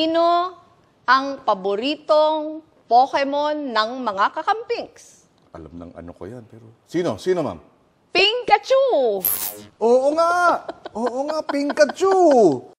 Sino ang paboritong Pokemon ng mga kakampings? Alam ng ano ko yan, pero... Sino? Sino, ma'am? Pikachu! Oo nga! Oo nga, Pikachu!